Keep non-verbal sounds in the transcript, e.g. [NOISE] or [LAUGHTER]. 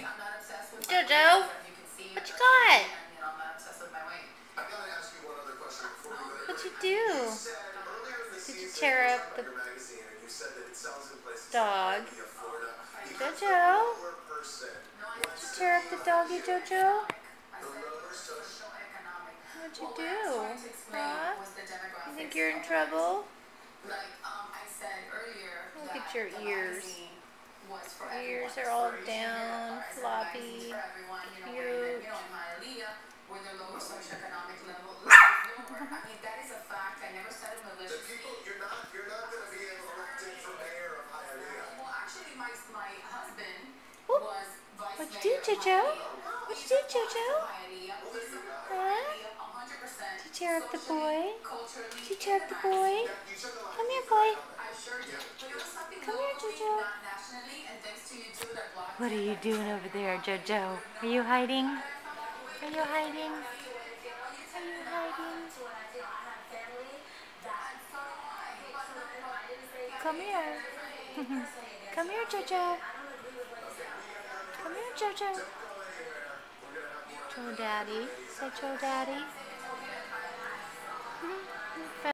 i'm not obsessed with Jojo, wait, what you got? What'd you do? Did you tear up the dog? Jojo? Did you tear up the doggy, Jojo? What'd you do? Huh? You think you're in trouble? Look at your ears. Ears are all down, floppy, cute. Where their lower socioeconomic level. I mean, that is a fact. I never said it maliciously. You're not, you're not going to be elected for mayor of Hialeah. Uh, well, actually, my, my husband was vice What'd you do, Jojo? What'd you do, Jojo? Huh? Did you tear up the boy? Did you tear up the boy? Come here, boy. What are you doing over there, Jojo? Are you hiding? Are you hiding? Are you hiding? Come here. [LAUGHS] Come here, Jojo. Come here, Jojo. Joe Daddy. Say Joe Daddy.